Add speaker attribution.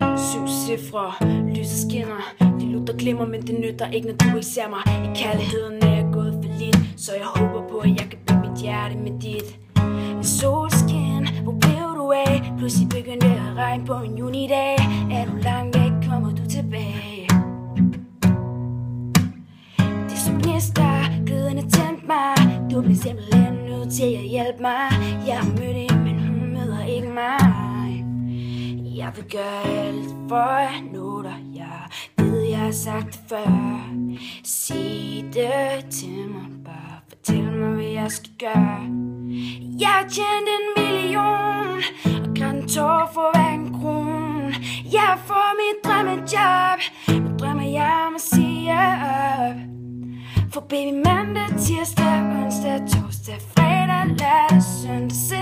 Speaker 1: Syv cifre, lyset skinner De lutter glimmer, men det nytter ikke, når du ikke ser mig. I kærligheden er jeg gået for lidt Så jeg håber på, at jeg kan bygge mit hjerte med dit. Solskin, hvor blev du af? Pludselig begyndte det at regne på en junidag. Er du langt væk, kommer du tilbage? Det som gnister, gløderne tændte mig. Du bliver simpelthen nødt til at hjælpe mig. Jeg har jeg vil gøre alt for at nå dig. Jeg ved, jeg har sagt det før. Sig det til mig Bare. Fortæl mig, hvad jeg skal gøre. Jeg har tjent en million Og græn tår for hver en kron Jeg har fået mit drømmejob. Nu drømmer jeg om at sige op. For baby mandag, tirsdag, onsdag, torsdag, fredag, lørdag, søndag